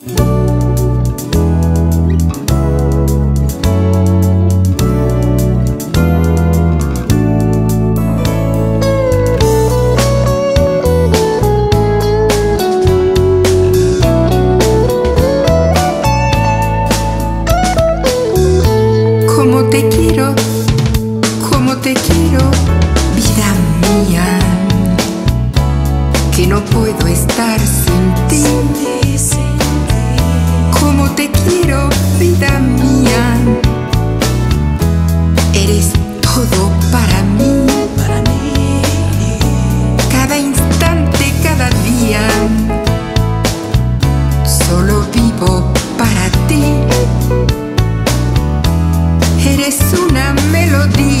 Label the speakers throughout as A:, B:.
A: Como te quiero. vida mía. Eres todo para mí. Para mí. Cada instante, cada día. Solo vivo para ti. Eres una melodía.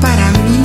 A: para mí.